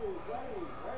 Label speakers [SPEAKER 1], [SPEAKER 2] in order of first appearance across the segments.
[SPEAKER 1] ready, ready.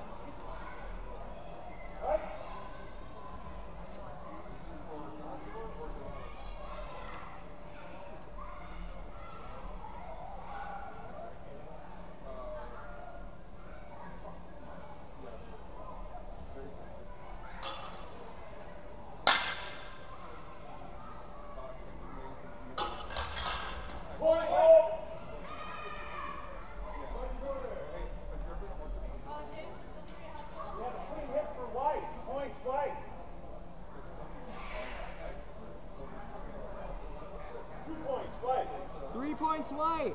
[SPEAKER 1] points
[SPEAKER 2] away.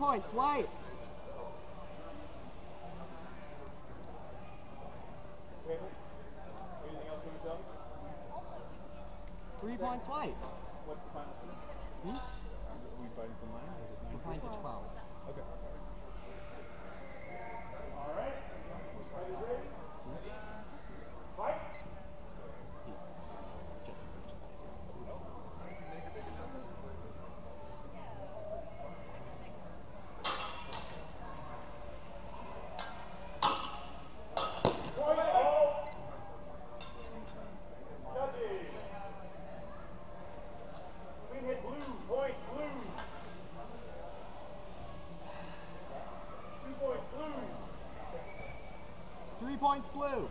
[SPEAKER 2] points. White.
[SPEAKER 1] Three points white. What's the final score?
[SPEAKER 2] Hmm?
[SPEAKER 1] Are we fighting for? points blue.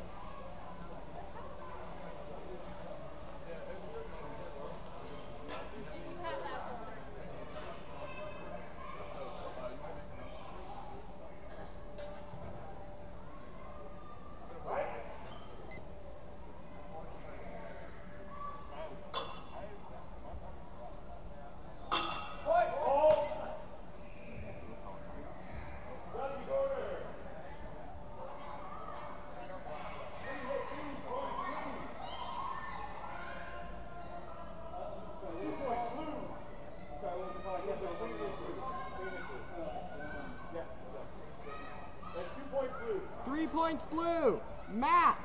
[SPEAKER 1] points blue. Match.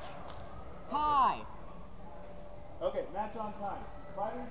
[SPEAKER 1] Tie.
[SPEAKER 2] Okay, match on time. Fighters,